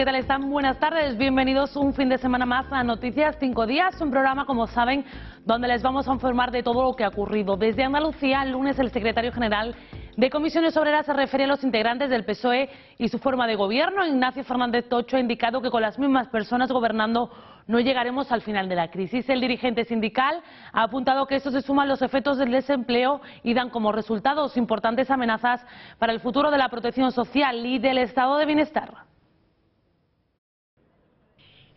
¿qué tal están? Buenas tardes, bienvenidos un fin de semana más a Noticias 5 Días, un programa, como saben, donde les vamos a informar de todo lo que ha ocurrido. Desde Andalucía, el lunes el secretario general de Comisiones Obreras se refiere a los integrantes del PSOE y su forma de gobierno. Ignacio Fernández Tocho ha indicado que con las mismas personas gobernando no llegaremos al final de la crisis. El dirigente sindical ha apuntado que esto se suma a los efectos del desempleo y dan como resultados importantes amenazas para el futuro de la protección social y del estado de bienestar.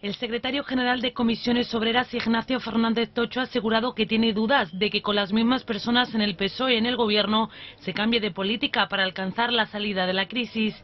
El secretario general de Comisiones Obreras, Ignacio Fernández Tocho, ha asegurado que tiene dudas de que con las mismas personas en el PSOE y en el Gobierno se cambie de política para alcanzar la salida de la crisis.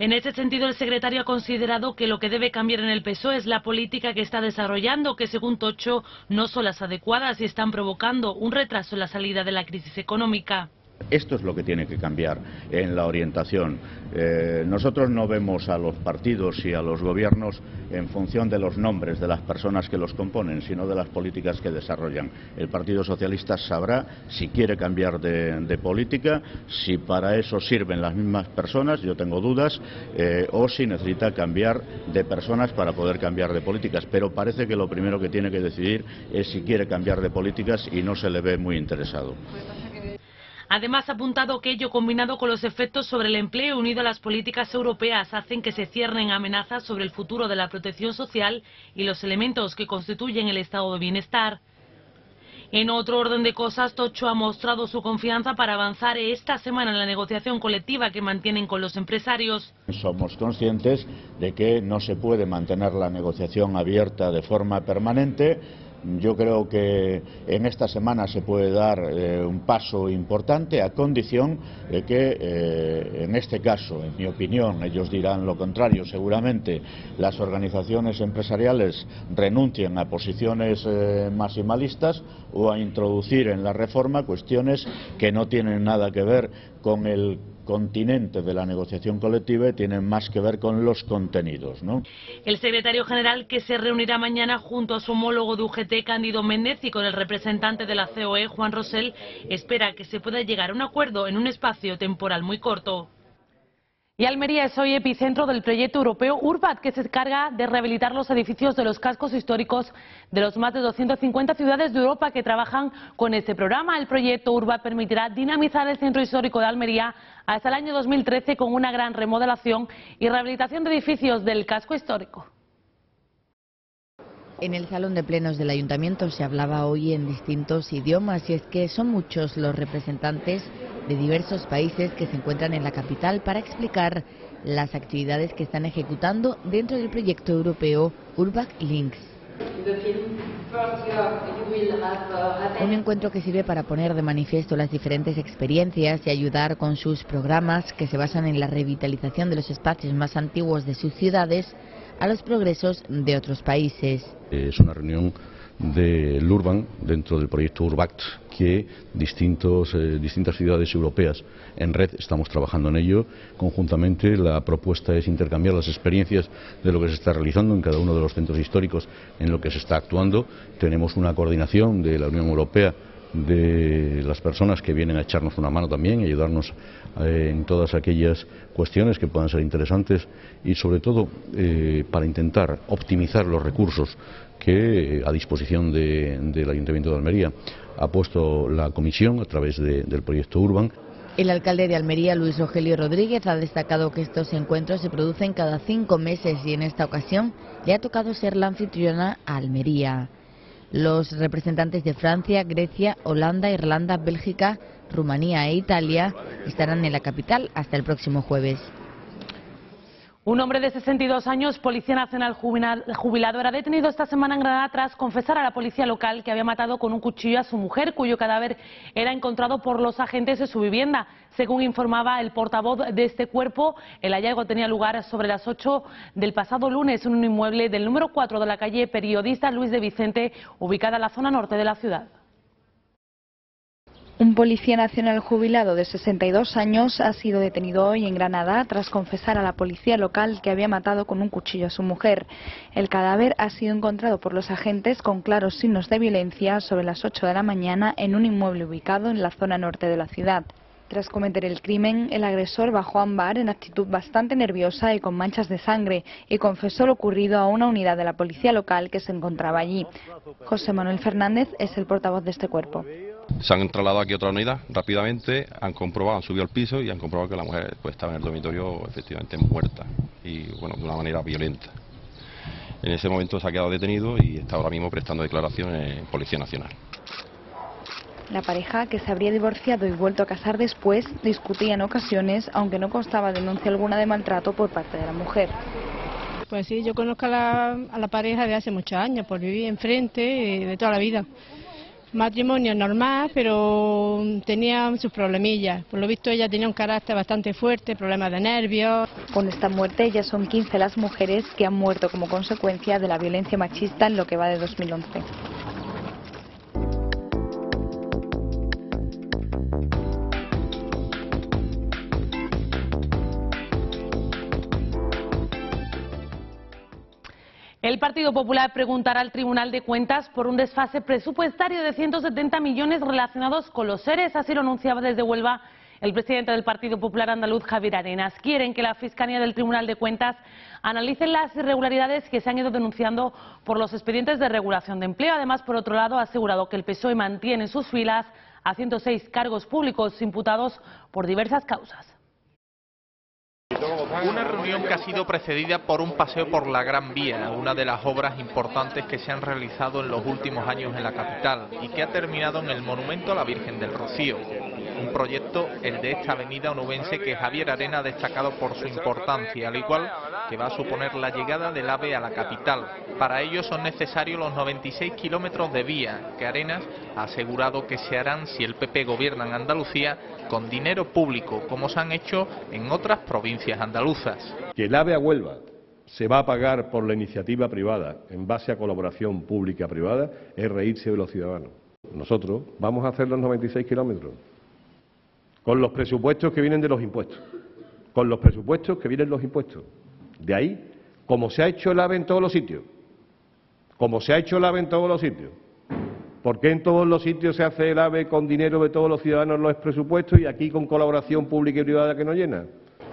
En ese sentido, el secretario ha considerado que lo que debe cambiar en el PSOE es la política que está desarrollando, que según Tocho no son las adecuadas y están provocando un retraso en la salida de la crisis económica. Esto es lo que tiene que cambiar en la orientación. Eh, nosotros no vemos a los partidos y a los gobiernos en función de los nombres de las personas que los componen, sino de las políticas que desarrollan. El Partido Socialista sabrá si quiere cambiar de, política, si para eso sirven las mismas personas, yo tengo dudas, eh, o si necesita cambiar de personas para poder cambiar de políticas. Pero parece que lo primero que tiene que decidir es si quiere cambiar de políticas y no se le ve muy interesado. Además, ha apuntado que ello, combinado con los efectos sobre el empleo unido a las políticas europeas, hacen que se ciernen amenazas sobre el futuro de la protección social y los elementos que constituyen el estado de bienestar. En otro orden de cosas, Tocho ha mostrado su confianza para avanzar esta semana en la negociación colectiva que mantienen con los empresarios. Somos conscientes de que no se puede mantener la negociación abierta de forma permanente yo creo que en esta semana se puede dar eh, un paso importante a condición de que, eh, en este caso, en mi opinión, ellos dirán lo contrario, seguramente las organizaciones empresariales renuncien a posiciones eh, maximalistas o a introducir en la reforma cuestiones que no tienen nada que ver con el continente de la negociación colectiva y tienen más que ver con los contenidos. ¿no? El secretario general que se reunirá mañana junto a su homólogo de UGT, Cándido Méndez, y con el representante de la COE, Juan Rosell, espera que se pueda llegar a un acuerdo en un espacio temporal muy corto. Y Almería es hoy epicentro del proyecto europeo URBAT, que se encarga de rehabilitar los edificios de los cascos históricos de los más de 250 ciudades de Europa que trabajan con este programa. El proyecto URBAT permitirá dinamizar el centro histórico de Almería hasta el año 2013 con una gran remodelación y rehabilitación de edificios del casco histórico. En el salón de plenos del ayuntamiento se hablaba hoy en distintos idiomas y es que son muchos los representantes de diversos países que se encuentran en la capital para explicar las actividades que están ejecutando dentro del proyecto europeo Urbac Links. Un encuentro que sirve para poner de manifiesto las diferentes experiencias y ayudar con sus programas que se basan en la revitalización de los espacios más antiguos de sus ciudades a los progresos de otros países. Es una reunión del Urban dentro del proyecto Urbact que eh, distintas ciudades europeas en red estamos trabajando en ello. Conjuntamente la propuesta es intercambiar las experiencias de lo que se está realizando en cada uno de los centros históricos en lo que se está actuando. Tenemos una coordinación de la Unión Europea de las personas que vienen a echarnos una mano también ayudarnos eh, en todas aquellas cuestiones que puedan ser interesantes y sobre todo eh, para intentar optimizar los recursos que a disposición del Ayuntamiento de Almería ha puesto la comisión a través del proyecto Urban. El alcalde de Almería, Luis Rogelio Rodríguez, ha destacado que estos encuentros se producen cada cinco meses y en esta ocasión le ha tocado ser la anfitriona a Almería. Los representantes de Francia, Grecia, Holanda, Irlanda, Bélgica, Rumanía e Italia estarán en la capital hasta el próximo jueves. Un hombre de 62 años, policía nacional jubilado, era detenido esta semana en Granada tras confesar a la policía local que había matado con un cuchillo a su mujer, cuyo cadáver era encontrado por los agentes de su vivienda. Según informaba el portavoz de este cuerpo, el hallazgo tenía lugar sobre las 8 del pasado lunes en un inmueble del número 4 de la calle Periodista Luis de Vicente, ubicada en la zona norte de la ciudad. Un policía nacional jubilado de 62 años ha sido detenido hoy en Granada tras confesar a la policía local que había matado con un cuchillo a su mujer. El cadáver ha sido encontrado por los agentes con claros signos de violencia sobre las 8 de la mañana en un inmueble ubicado en la zona norte de la ciudad. Tras cometer el crimen, el agresor bajó a Ambar en actitud bastante nerviosa y con manchas de sangre y confesó lo ocurrido a una unidad de la policía local que se encontraba allí. José Manuel Fernández es el portavoz de este cuerpo. Se han trasladado aquí a otra unidad rápidamente, han comprobado, han subido al piso y han comprobado que la mujer pues, estaba en el dormitorio efectivamente muerta y bueno, de una manera violenta. En ese momento se ha quedado detenido y está ahora mismo prestando declaraciones en Policía Nacional. La pareja, que se habría divorciado y vuelto a casar después, discutía en ocasiones, aunque no constaba denuncia alguna de maltrato por parte de la mujer. Pues sí, yo conozco a la, a la pareja de hace muchos años, por vivir enfrente de toda la vida. Matrimonio normal, pero tenía sus problemillas. Por lo visto ella tenía un carácter bastante fuerte, problemas de nervios. Con esta muerte ya son 15 las mujeres que han muerto como consecuencia de la violencia machista en lo que va de 2011. El Partido Popular preguntará al Tribunal de Cuentas por un desfase presupuestario de 170 millones relacionados con los seres, así lo anunciaba desde Huelva el presidente del Partido Popular Andaluz, Javier Arenas. Quieren que la Fiscalía del Tribunal de Cuentas analice las irregularidades que se han ido denunciando por los expedientes de regulación de empleo. Además, por otro lado, ha asegurado que el PSOE mantiene en sus filas a 106 cargos públicos imputados por diversas causas. Una reunión que ha sido precedida por un paseo por la Gran Vía, una de las obras importantes que se han realizado en los últimos años en la capital y que ha terminado en el Monumento a la Virgen del Rocío. Un proyecto, el de esta avenida onubense, que Javier Arena ha destacado por su importancia, al igual que va a suponer la llegada del AVE a la capital. Para ello son necesarios los 96 kilómetros de vía que Arenas ha asegurado que se harán si el PP gobierna en Andalucía con dinero público, como se han hecho en otras provincias andaluzas. Que el AVE a Huelva se va a pagar por la iniciativa privada en base a colaboración pública-privada es reírse de los ciudadanos. Nosotros vamos a hacer los 96 kilómetros con los presupuestos que vienen de los impuestos, con los presupuestos que vienen los impuestos. De ahí, como se ha hecho el AVE en todos los sitios, como se ha hecho el AVE en todos los sitios. ¿Por qué en todos los sitios se hace el AVE con dinero de todos los ciudadanos los presupuestos y aquí con colaboración pública y privada que no llena?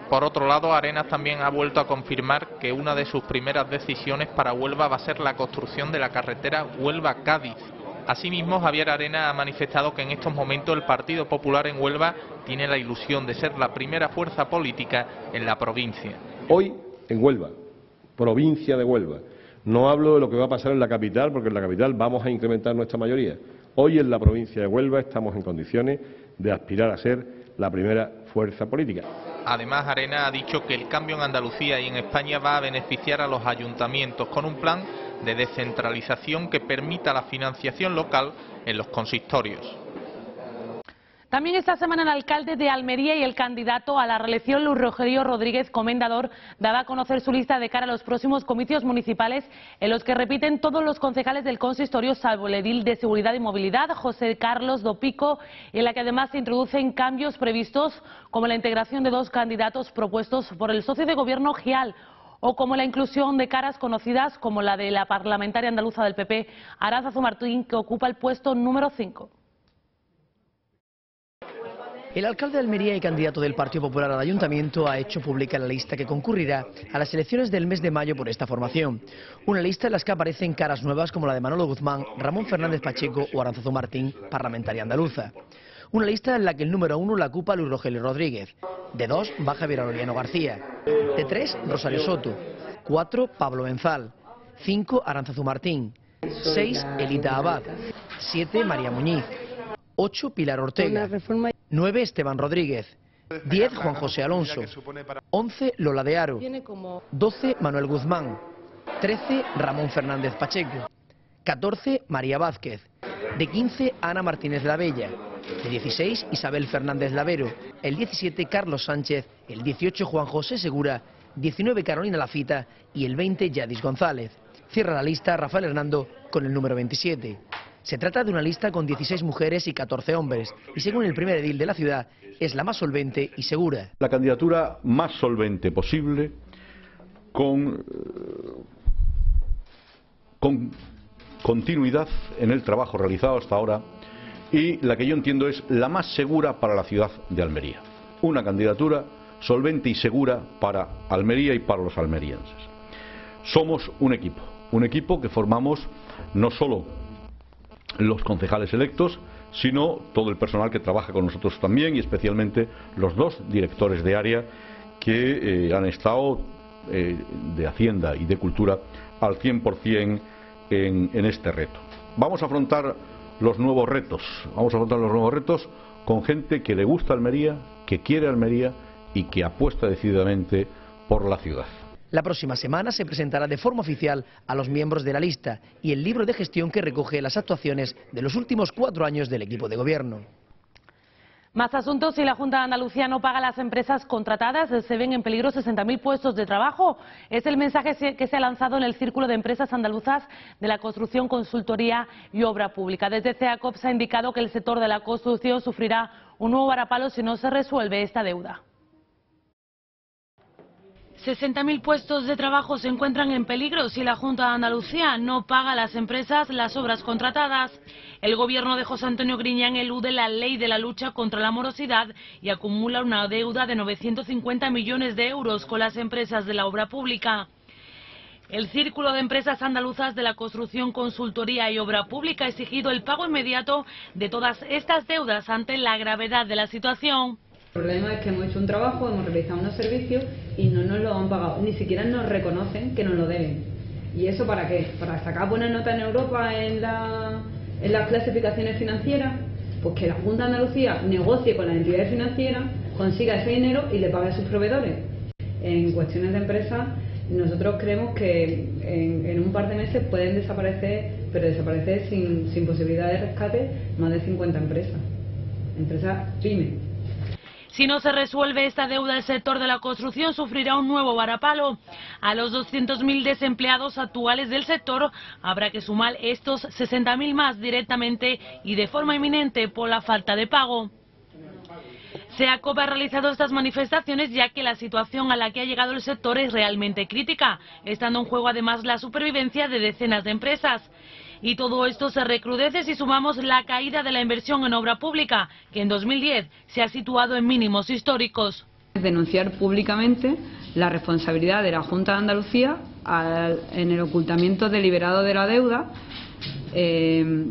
Por otro lado, Arenas también ha vuelto a confirmar que una de sus primeras decisiones para Huelva va a ser la construcción de la carretera Huelva-Cádiz. Asimismo, Javier Arena ha manifestado que en estos momentos el Partido Popular en Huelva tiene la ilusión de ser la primera fuerza política en la provincia. Hoy, en Huelva, provincia de Huelva, no hablo de lo que va a pasar en la capital, porque en la capital vamos a incrementar nuestra mayoría. Hoy en la provincia de Huelva estamos en condiciones de aspirar a ser la primera fuerza política. Además, Arena ha dicho que el cambio en Andalucía y en España va a beneficiar a los ayuntamientos con un plan de descentralización que permita la financiación local en los consistorios. También esta semana el alcalde de Almería y el candidato a la reelección, Luis Rogelio Rodríguez Comendador, daba a conocer su lista de cara a los próximos comicios municipales en los que repiten todos los concejales del consistorio, salvo el edil de Seguridad y Movilidad, José Carlos Dopico, en la que además se introducen cambios previstos como la integración de dos candidatos propuestos por el socio de gobierno GIAL o como la inclusión de caras conocidas como la de la parlamentaria andaluza del PP, Aranza Martín, que ocupa el puesto número 5. El alcalde de Almería y candidato del Partido Popular al Ayuntamiento ha hecho pública la lista que concurrirá a las elecciones del mes de mayo por esta formación. Una lista en la que aparecen caras nuevas como la de Manolo Guzmán, Ramón Fernández Pacheco o Aranzazu Martín, parlamentaria andaluza. Una lista en la que el número uno la ocupa Luis Rogelio Rodríguez. De dos va Javier Aureliano García. De tres, Rosario Soto. Cuatro, Pablo Benzal. Cinco, Aranzazu Martín. Seis, Elita Abad. Siete, María Muñiz. 8 Pilar Ortega, 9 Esteban Rodríguez, 10 Juan José Alonso, 11 Lola de Aro, 12 Manuel Guzmán, 13 Ramón Fernández Pacheco, 14 María Vázquez, de 15 Ana Martínez La Bella, de 16 Isabel Fernández Lavero, el 17 Carlos Sánchez, el 18 Juan José Segura, 19 Carolina Lafita y el 20 Yadis González. Cierra la lista Rafael Hernando con el número 27. Se trata de una lista con 16 mujeres y 14 hombres, y según el primer edil de la ciudad, es la más solvente y segura. La candidatura más solvente posible, con, con continuidad en el trabajo realizado hasta ahora y la que yo entiendo es la más segura para la ciudad de Almería. Una candidatura solvente y segura para Almería y para los almerienses. Somos un equipo, un equipo que formamos no solo los concejales electos, sino todo el personal que trabaja con nosotros también y especialmente los dos directores de área que eh, han estado eh, de Hacienda y de Cultura al 100% en, en este reto. Vamos a afrontar los nuevos retos, vamos a afrontar los nuevos retos con gente que le gusta Almería, que quiere Almería y que apuesta decididamente por la ciudad. La próxima semana se presentará de forma oficial a los miembros de la lista y el libro de gestión que recoge las actuaciones de los últimos cuatro años del equipo de gobierno. Más asuntos. Si la Junta de Andalucía no paga las empresas contratadas, se ven en peligro 60.000 puestos de trabajo. Es el mensaje que se ha lanzado en el Círculo de Empresas Andaluzas de la Construcción, Consultoría y Obra Pública. Desde CEACOP se ha indicado que el sector de la construcción sufrirá un nuevo varapalo si no se resuelve esta deuda. 60.000 puestos de trabajo se encuentran en peligro si la Junta de Andalucía no paga a las empresas las obras contratadas. El gobierno de José Antonio Griñán elude la ley de la lucha contra la morosidad y acumula una deuda de 950 millones de euros con las empresas de la obra pública. El Círculo de Empresas Andaluzas de la Construcción, Consultoría y Obra Pública ha exigido el pago inmediato de todas estas deudas ante la gravedad de la situación. El problema es que hemos hecho un trabajo, hemos realizado unos servicios y no nos lo han pagado. Ni siquiera nos reconocen que nos lo deben. ¿Y eso para qué? ¿Para sacar buena nota en Europa en, en las clasificaciones financieras? Pues que la Junta de Andalucía negocie con las entidades financieras, consiga ese dinero y le pague a sus proveedores. En cuestiones de empresas, nosotros creemos que en, en un par de meses pueden desaparecer, pero desaparecer sin, sin posibilidad de rescate, más de 50 empresas. Empresas pymes. Si no se resuelve esta deuda, el sector de la construcción sufrirá un nuevo varapalo. A los 200.000 desempleados actuales del sector habrá que sumar estos 60.000 más directamente y de forma inminente por la falta de pago. SEACOP ha realizado estas manifestaciones ya que la situación a la que ha llegado el sector es realmente crítica, estando en juego además la supervivencia de decenas de empresas. Y todo esto se recrudece si sumamos la caída de la inversión en obra pública, que en 2010 se ha situado en mínimos históricos. Denunciar públicamente la responsabilidad de la Junta de Andalucía en el ocultamiento deliberado de la deuda eh,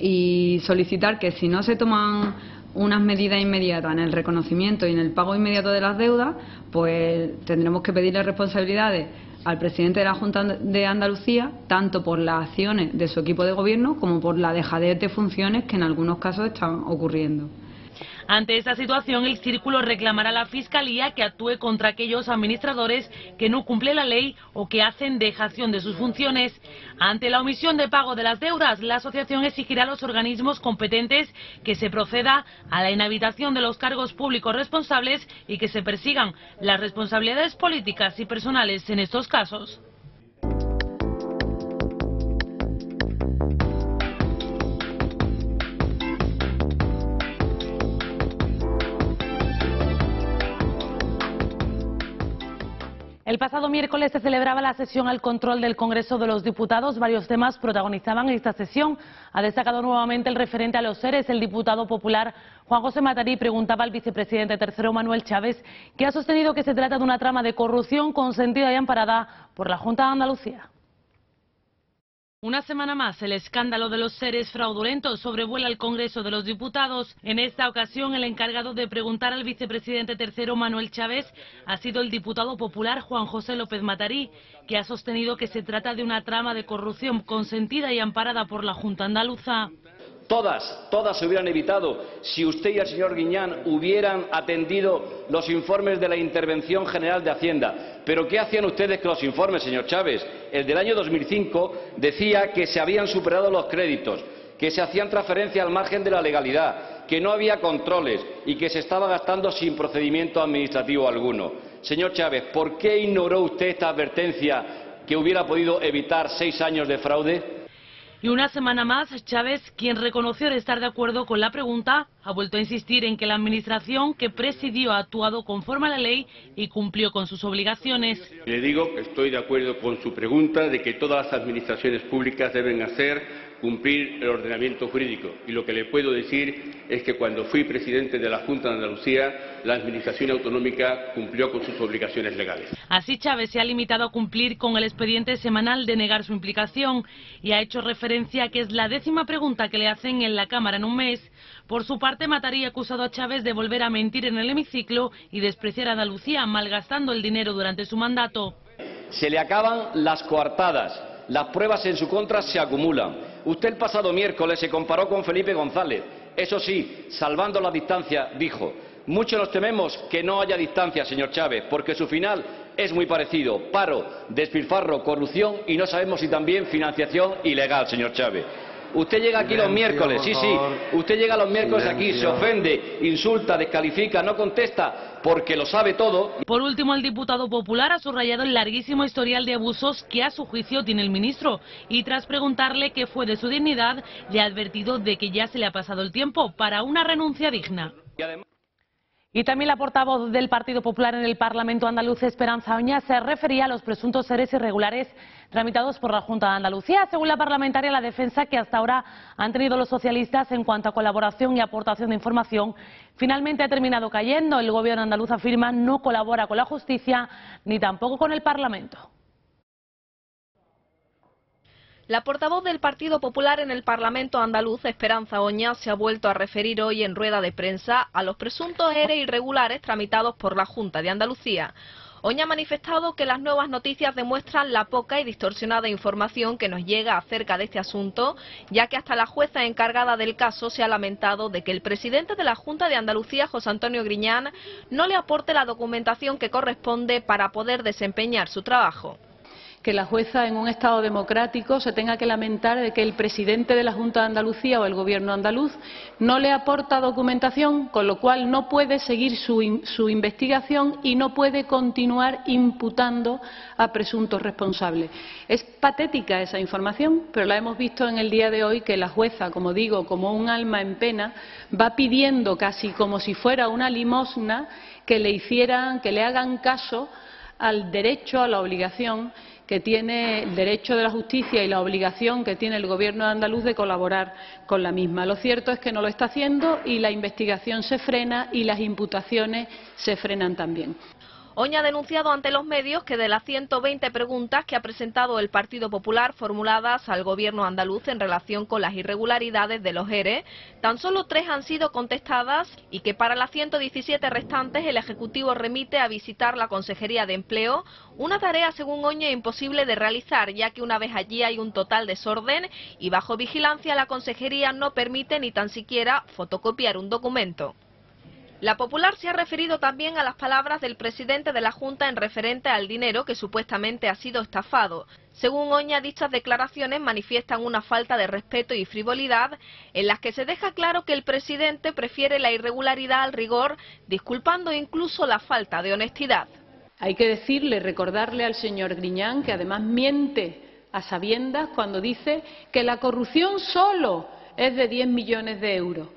y solicitar que si no se toman unas medidas inmediatas en el reconocimiento y en el pago inmediato de las deudas, pues tendremos que pedirle responsabilidades al presidente de la Junta de Andalucía, tanto por las acciones de su equipo de gobierno como por la dejadez de funciones que en algunos casos están ocurriendo. Ante esta situación, el Círculo reclamará a la Fiscalía que actúe contra aquellos administradores que no cumplen la ley o que hacen dejación de sus funciones. Ante la omisión de pago de las deudas, la asociación exigirá a los organismos competentes que se proceda a la inhabitación de los cargos públicos responsables y que se persigan las responsabilidades políticas y personales en estos casos. El pasado miércoles se celebraba la sesión al control del Congreso de los Diputados. Varios temas protagonizaban esta sesión. Ha destacado nuevamente el referente a los seres. El diputado popular Juan José Matarí preguntaba al vicepresidente tercero Manuel Chávez, que ha sostenido que se trata de una trama de corrupción consentida y amparada por la Junta de Andalucía. Una semana más, el escándalo de los seres fraudulentos sobrevuela el Congreso de los Diputados. En esta ocasión, el encargado de preguntar al vicepresidente tercero Manuel Chávez ha sido el diputado popular Juan José López Matarí, que ha sostenido que se trata de una trama de corrupción consentida y amparada por la Junta Andaluza. Todas, todas se hubieran evitado si usted y el señor Guiñán hubieran atendido los informes de la Intervención General de Hacienda. Pero ¿qué hacían ustedes con los informes, señor Chávez? El del año 2005 decía que se habían superado los créditos, que se hacían transferencias al margen de la legalidad, que no había controles y que se estaba gastando sin procedimiento administrativo alguno. Señor Chávez, ¿por qué ignoró usted esta advertencia que hubiera podido evitar seis años de fraude? Y una semana más, Chávez, quien reconoció estar de acuerdo con la pregunta, ha vuelto a insistir en que la Administración que presidió ha actuado conforme a la ley y cumplió con sus obligaciones. Le digo que estoy de acuerdo con su pregunta de que todas las administraciones públicas deben hacer cumplir el ordenamiento jurídico. Y lo que le puedo decir es que cuando fui presidente de la Junta de Andalucía, la Administración Autonómica cumplió con sus obligaciones legales. Así Chávez se ha limitado a cumplir con el expediente semanal de negar su implicación y ha hecho referencia a que es la décima pregunta que le hacen en la Cámara en un mes. Por su parte, Mataría ha acusado a Chávez de volver a mentir en el hemiciclo y despreciar a Andalucía, malgastando el dinero durante su mandato. Se le acaban las coartadas, las pruebas en su contra se acumulan. Usted el pasado miércoles se comparó con Felipe González. Eso sí, salvando la distancia, dijo. Muchos nos tememos que no haya distancia, señor Chávez, porque su final es muy parecido. Paro, despilfarro, corrupción y no sabemos si también financiación ilegal, señor Chávez. Usted llega aquí los miércoles, sí, sí. Usted llega los miércoles aquí, se ofende, insulta, descalifica, no contesta, porque lo sabe todo. Por último, el diputado popular ha subrayado el larguísimo historial de abusos que a su juicio tiene el ministro y tras preguntarle qué fue de su dignidad, le ha advertido de que ya se le ha pasado el tiempo para una renuncia digna. Y también la portavoz del Partido Popular en el Parlamento andaluz, Esperanza Oña, se refería a los presuntos seres irregulares tramitados por la Junta de Andalucía. Según la parlamentaria, la defensa que hasta ahora han tenido los socialistas en cuanto a colaboración y aportación de información finalmente ha terminado cayendo. El gobierno andaluz afirma no colabora con la justicia ni tampoco con el Parlamento. La portavoz del Partido Popular en el Parlamento andaluz, Esperanza Oña, se ha vuelto a referir hoy en rueda de prensa a los presuntos ERE irregulares tramitados por la Junta de Andalucía. Oña ha manifestado que las nuevas noticias demuestran la poca y distorsionada información que nos llega acerca de este asunto, ya que hasta la jueza encargada del caso se ha lamentado de que el presidente de la Junta de Andalucía, José Antonio Griñán, no le aporte la documentación que corresponde para poder desempeñar su trabajo que la jueza en un Estado democrático se tenga que lamentar de que el presidente de la Junta de Andalucía o el Gobierno andaluz no le aporta documentación, con lo cual no puede seguir su, investigación y no puede continuar imputando a presuntos responsables. Es patética esa información, pero la hemos visto en el día de hoy que la jueza, como digo, como un alma en pena, va pidiendo casi como si fuera una limosna que le hicieran, que le hagan caso al derecho, a la obligación que tiene el derecho de la justicia y la obligación que tiene el Gobierno andaluz de colaborar con la misma. Lo cierto es que no lo está haciendo y la investigación se frena y las imputaciones se frenan también. Oña ha denunciado ante los medios que de las 120 preguntas que ha presentado el Partido Popular formuladas al gobierno andaluz en relación con las irregularidades de los ERE, tan solo tres han sido contestadas y que para las 117 restantes el Ejecutivo remite a visitar la Consejería de Empleo, una tarea según Oña imposible de realizar ya que una vez allí hay un total desorden y bajo vigilancia la Consejería no permite ni tan siquiera fotocopiar un documento. La Popular se ha referido también a las palabras del presidente de la Junta en referente al dinero que supuestamente ha sido estafado. Según Oña, dichas declaraciones manifiestan una falta de respeto y frivolidad en las que se deja claro que el presidente prefiere la irregularidad al rigor, disculpando incluso la falta de honestidad. Hay que decirle, recordarle al señor Griñán que además miente a sabiendas cuando dice que la corrupción solo es de 10 millones de euros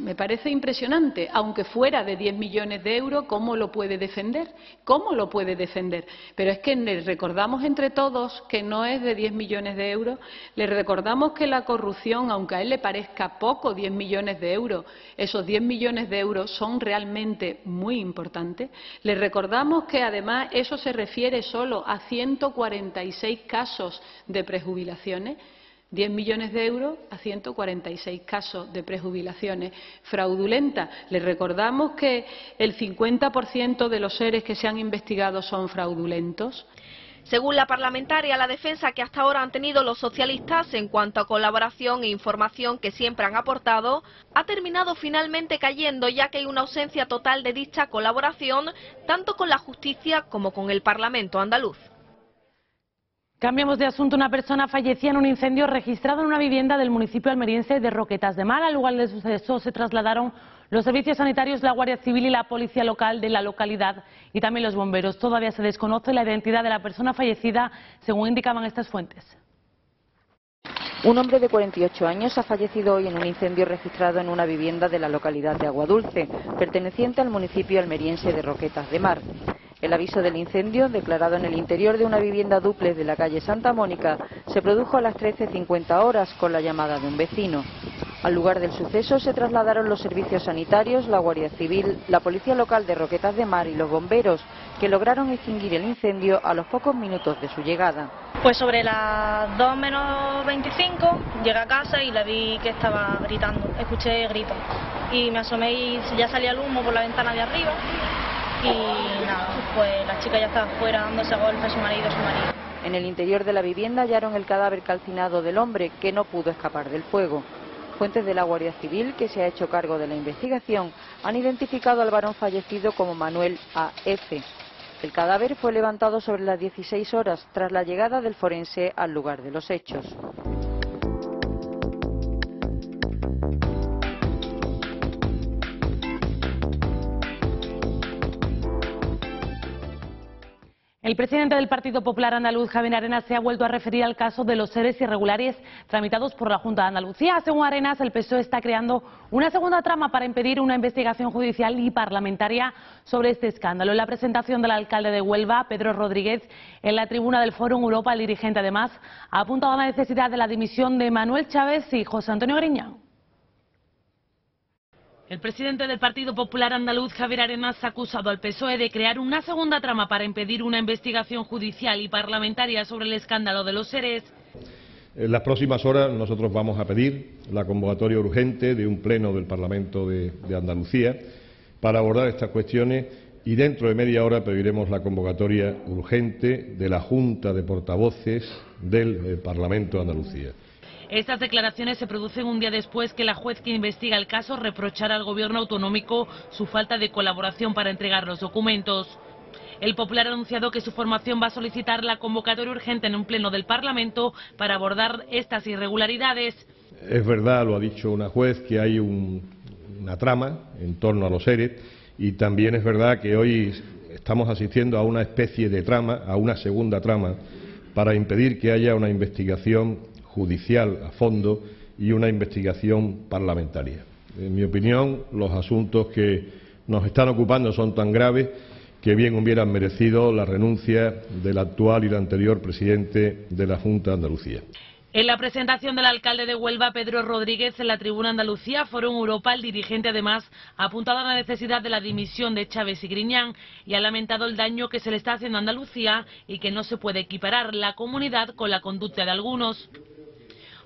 me parece impresionante, aunque fuera de 10 millones de euros, ¿cómo lo puede defender? ¿Cómo lo puede defender? Pero es que le recordamos entre todos que no es de 10 millones de euros, le recordamos que la corrupción, aunque a él le parezca poco 10 millones de euros, esos 10 millones de euros son realmente muy importantes. Le recordamos que además eso se refiere solo a 146 casos de prejubilaciones 10 millones de euros a 146 casos de prejubilaciones fraudulentas. Les recordamos que el 50% de los seres que se han investigado son fraudulentos. Según la parlamentaria, la defensa que hasta ahora han tenido los socialistas en cuanto a colaboración e información que siempre han aportado ha terminado finalmente cayendo ya que hay una ausencia total de dicha colaboración tanto con la justicia como con el Parlamento andaluz. Cambiamos de asunto. Una persona fallecía en un incendio registrado en una vivienda del municipio almeriense de Roquetas de Mar. Al lugar del suceso se trasladaron los servicios sanitarios, la Guardia Civil y la Policía Local de la localidad y también los bomberos. Todavía se desconoce la identidad de la persona fallecida, según indicaban estas fuentes. Un hombre de 48 años ha fallecido hoy en un incendio registrado en una vivienda de la localidad de Aguadulce, perteneciente al municipio almeriense de Roquetas de Mar. El aviso del incendio, declarado en el interior de una vivienda duplex de la calle Santa Mónica, se produjo a las 13.50 horas con la llamada de un vecino. Al lugar del suceso se trasladaron los servicios sanitarios, la Guardia Civil, la Policía Local de Roquetas de Mar y los bomberos, que lograron extinguir el incendio a los pocos minutos de su llegada. Pues sobre las 2 menos 25 llegué a casa y la vi que estaba gritando, escuché gritos y me asomé y ya salía el humo por la ventana de arriba y nada, pues la chica ya estaba dándose golpes, su marido, su marido. En el interior de la vivienda hallaron el cadáver calcinado del hombre que no pudo escapar del fuego. Fuentes de la Guardia Civil, que se ha hecho cargo de la investigación, han identificado al varón fallecido como Manuel A.F. El cadáver fue levantado sobre las 16 horas tras la llegada del forense al lugar de los hechos. El presidente del Partido Popular Andaluz, Javier Arenas, se ha vuelto a referir al caso de los seres irregulares tramitados por la Junta de Andalucía. Según Arenas, el PSOE está creando una segunda trama para impedir una investigación judicial y parlamentaria sobre este escándalo. En la presentación del alcalde de Huelva, Pedro Rodríguez, en la tribuna del Fórum Europa, el dirigente además ha apuntado a la necesidad de la dimisión de Manuel Chávez y José Antonio Griñán. El presidente del Partido Popular Andaluz, Javier Arenas, ha acusado al PSOE de crear una segunda trama para impedir una investigación judicial y parlamentaria sobre el escándalo de los seres. En las próximas horas nosotros vamos a pedir la convocatoria urgente de un pleno del Parlamento de, de Andalucía para abordar estas cuestiones y dentro de media hora pediremos la convocatoria urgente de la Junta de Portavoces del Parlamento de Andalucía. Estas declaraciones se producen un día después que la juez que investiga el caso reprochara al gobierno autonómico su falta de colaboración para entregar los documentos. El Popular ha anunciado que su formación va a solicitar la convocatoria urgente en un pleno del Parlamento para abordar estas irregularidades. Es verdad, lo ha dicho una juez, que hay un, una trama en torno a los ERE y también es verdad que hoy estamos asistiendo a una especie de trama, a una segunda trama, para impedir que haya una investigación judicial a fondo y una investigación parlamentaria. En mi opinión, los asuntos que nos están ocupando son tan graves que bien hubieran merecido la renuncia del actual y del anterior presidente de la Junta de Andalucía. En la presentación del alcalde de Huelva, Pedro Rodríguez, en la tribuna Andalucía, Foro Europa, el dirigente además ha apuntado a la necesidad de la dimisión de Chávez y Griñán y ha lamentado el daño que se le está haciendo a Andalucía y que no se puede equiparar la comunidad con la conducta de algunos.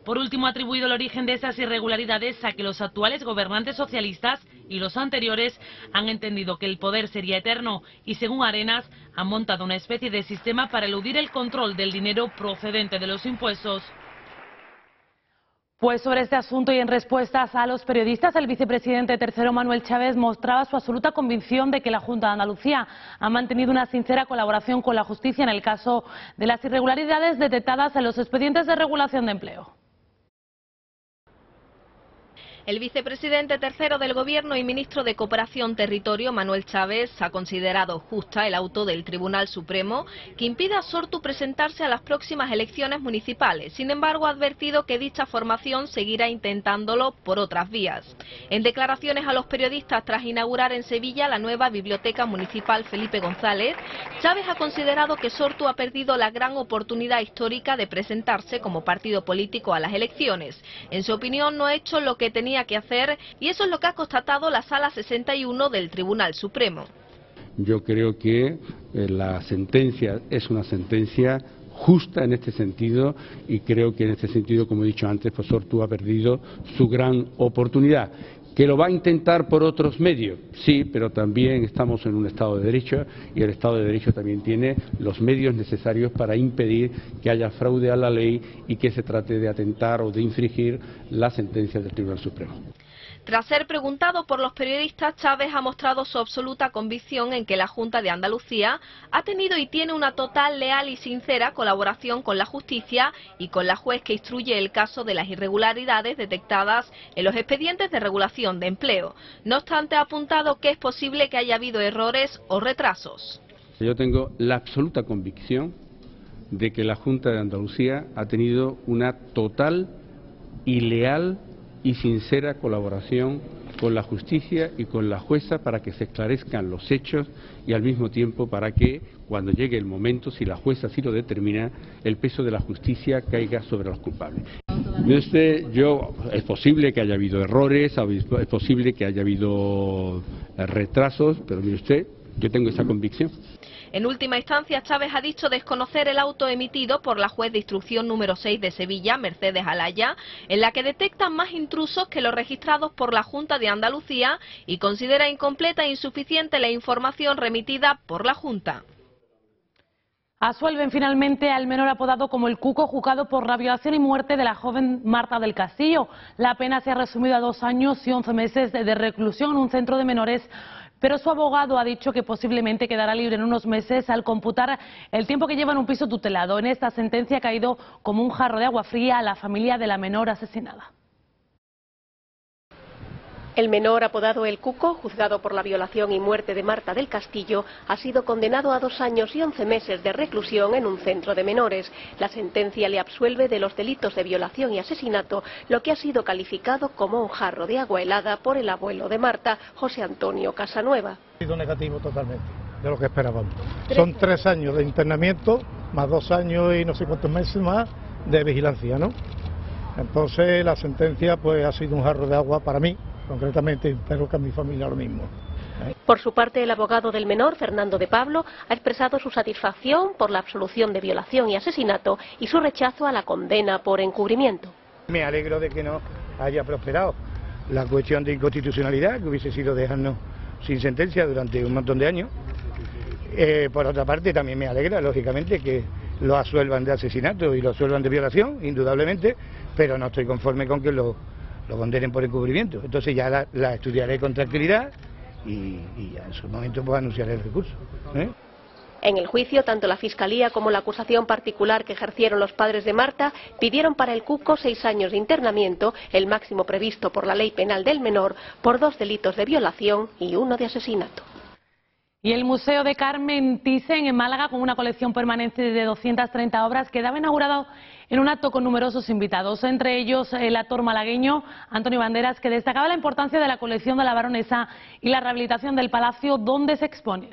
Por último, ha atribuido el origen de esas irregularidades a que los actuales gobernantes socialistas y los anteriores han entendido que el poder sería eterno y, según Arenas, han montado una especie de sistema para eludir el control del dinero procedente de los impuestos. Pues sobre este asunto y en respuestas a los periodistas, el vicepresidente tercero Manuel Chávez mostraba su absoluta convicción de que la Junta de Andalucía ha mantenido una sincera colaboración con la justicia en el caso de las irregularidades detectadas en los expedientes de regulación de empleo. El vicepresidente tercero del Gobierno y ministro de Cooperación Territorio, Manuel Chávez, ha considerado justa el auto del Tribunal Supremo que impide a Sortu presentarse a las próximas elecciones municipales. Sin embargo, ha advertido que dicha formación seguirá intentándolo por otras vías. En declaraciones a los periodistas tras inaugurar en Sevilla la nueva Biblioteca Municipal Felipe González, Chávez ha considerado que Sortu ha perdido la gran oportunidad histórica de presentarse como partido político a las elecciones. En su opinión, no ha hecho lo que tenía que hacer y eso es lo que ha constatado la Sala 61 del Tribunal Supremo. Yo creo que eh, la sentencia es una sentencia justa en este sentido y creo que en este sentido, como he dicho antes, profesor, tú ha perdido su gran oportunidad. ¿Que lo va a intentar por otros medios? Sí, pero también estamos en un Estado de Derecho y el Estado de Derecho también tiene los medios necesarios para impedir que haya fraude a la ley y que se trate de atentar o de infringir la sentencia del Tribunal Supremo. Tras ser preguntado por los periodistas, Chávez ha mostrado su absoluta convicción en que la Junta de Andalucía ha tenido y tiene una total, leal y sincera colaboración con la justicia y con la juez que instruye el caso de las irregularidades detectadas en los expedientes de regulación de empleo. No obstante, ha apuntado que es posible que haya habido errores o retrasos. Yo tengo la absoluta convicción de que la Junta de Andalucía ha tenido una total y leal y sincera colaboración con la justicia y con la jueza para que se esclarezcan los hechos y al mismo tiempo para que cuando llegue el momento, si la jueza así lo determina, el peso de la justicia caiga sobre los culpables. yo, es posible que haya habido errores, es posible que haya habido eh, retrasos, pero mire usted, yo tengo esa convicción. En última instancia, Chávez ha dicho desconocer el auto emitido por la juez de instrucción número 6 de Sevilla, Mercedes Alaya, en la que detectan más intrusos que los registrados por la Junta de Andalucía y considera incompleta e insuficiente la información remitida por la Junta. Asuelven finalmente al menor apodado como el Cuco, juzgado por la violación y muerte de la joven Marta del Castillo. La pena se ha resumido a dos años y once meses de reclusión en un centro de menores pero su abogado ha dicho que posiblemente quedará libre en unos meses al computar el tiempo que lleva en un piso tutelado. En esta sentencia ha caído como un jarro de agua fría a la familia de la menor asesinada. El menor, apodado El Cuco, juzgado por la violación y muerte de Marta del Castillo, ha sido condenado a dos años y once meses de reclusión en un centro de menores. La sentencia le absuelve de los delitos de violación y asesinato, lo que ha sido calificado como un jarro de agua helada por el abuelo de Marta, José Antonio Casanueva. Ha sido negativo totalmente, de lo que esperábamos. Son tres años de internamiento, más dos años y no sé cuántos meses más de vigilancia, ¿no? Entonces la sentencia pues ha sido un jarro de agua para mí, concretamente que a mi familia lo mismo. Por su parte, el abogado del menor, Fernando de Pablo, ha expresado su satisfacción por la absolución de violación y asesinato y su rechazo a la condena por encubrimiento. Me alegro de que no haya prosperado la cuestión de inconstitucionalidad, que hubiese sido dejarnos sin sentencia durante un montón de años. Eh, por otra parte, también me alegra, lógicamente, que lo asuelvan de asesinato y lo asuelvan de violación, indudablemente, pero no estoy conforme con que lo lo condenen por encubrimiento. Entonces ya la, estudiaré con tranquilidad y, en su momento pues anunciaré el recurso. ¿eh? En el juicio, tanto la Fiscalía como la acusación particular que ejercieron los padres de Marta pidieron para el Cuco seis años de internamiento, el máximo previsto por la ley penal del menor, por dos delitos de violación y uno de asesinato. Y el Museo de Carmen Thyssen en Málaga, con una colección permanente de 230 obras, quedaba inaugurado en un acto con numerosos invitados, entre ellos el actor malagueño Antonio Banderas, que destacaba la importancia de la colección de la baronesa y la rehabilitación del palacio donde se expone.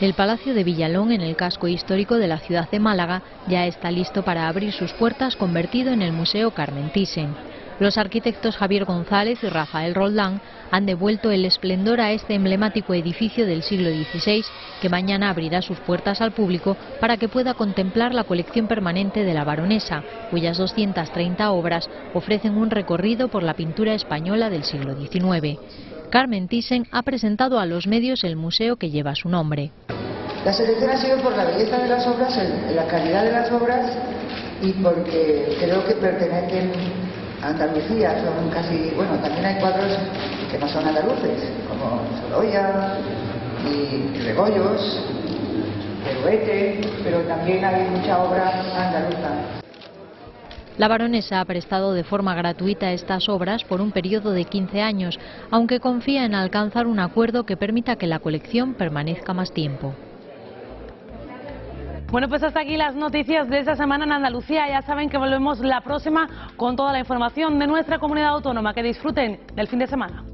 El Palacio de Villalón, en el casco histórico de la ciudad de Málaga, ya está listo para abrir sus puertas convertido en el Museo Carmen Thyssen. Los arquitectos Javier González y Rafael Roldán han devuelto el esplendor a este emblemático edificio del siglo XVI que mañana abrirá sus puertas al público para que pueda contemplar la colección permanente de la baronesa, cuyas 230 obras ofrecen un recorrido por la pintura española del siglo XIX. Carmen Thyssen ha presentado a los medios el museo que lleva su nombre. La selección ha sido por la belleza de las obras, la calidad de las obras y porque creo que pertenecen Andalucía son casi, bueno, también hay cuadros que no son andaluces, como Sorolla y Rebollos, Peruete, pero también hay mucha obra andaluza. La baronesa ha prestado de forma gratuita estas obras por un periodo de 15 años, aunque confía en alcanzar un acuerdo que permita que la colección permanezca más tiempo. Bueno, pues hasta aquí las noticias de esta semana en Andalucía. Ya saben que volvemos la próxima con toda la información de nuestra comunidad autónoma. Que disfruten del fin de semana.